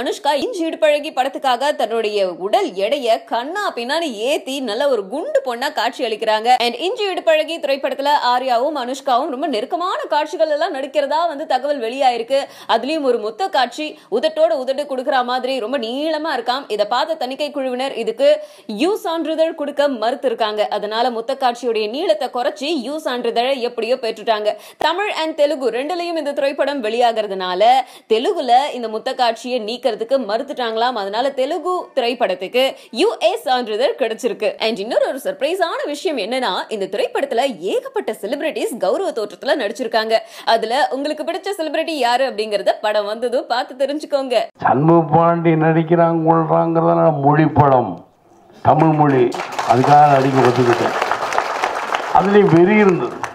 அனுஷ்கா இஞ்சி இடுப்பழகி படத்துக்காக தன்னுடைய உடல் எடைய கண்ணா பின்னாடி ஏத்தி நல்ல ஒரு குண்டு பொண்ணா காட்சி அளிக்கிறாங்க. அண்ட் இஞ்சி இடுப்பழகி திரைப்படத்துல ஆர்யாவும் அனுஷ்காவும் ரொம்ப நெருக்கமான காட்சிகள் எல்லாம் நடிக்கிறதா வந்து தகவல் வெளியாயிருக்கு. அதுலயும் ஒரு முத்த காட்சி உதட்டோட உதட்டு கொடுக்குற மாதிரி ரொம்ப நீளமா இருக்காம். இதை பார்த்த தணிக்கை குழுவினர் இதுக்கு யூ சான்றிதழ் கொடுக்க மறுத்து இருக்காங்க அதனால முத்த காட்சியுடைய நீளத்தை குறைச்சி யூ சான்றிதழை எப்படியோ பெற்றுட்டாங்க. தமிழ் அண்ட் தெலுங்கு ரெண்டுலயும் இந்த திரைப்படம் வெளியாகிறதுனால தெலுங்குல இந்த முத்த காட்சியை நீக்க நீக்கிறதுக்கு மறுத்துட்டாங்களாம். அதனால தெலுங்கு திரைப்படத்துக்கு யுஏ சான்றிதழ் கிடைச்சிருக்கு. அண்ட் இன்னொரு ஒரு சர்ப்ரைஸான விஷயம் என்னன்னா இந்த திரைப்படத்துல ஏகப்பட்ட செலிபிரிட்டிஸ் கௌரவ தோற்றத்துல நடிச்சிருக்காங்க. அதுல உங்களுக்கு பிடிச்ச செலிபிரிட்டி யாரு அப்படிங்கறத படம் வந்ததும் பார்த்து தெரிஞ்சுக்கோங்க. சண்முக பாண்டி நடிக்கிறாங்க மொழி படம். தமிழ் மொழி. அதுக்காக நடிக்க ஒத்துக்கிட்டேன். அதுலேயும் வெறி இருந்தது.